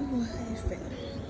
我太肥了。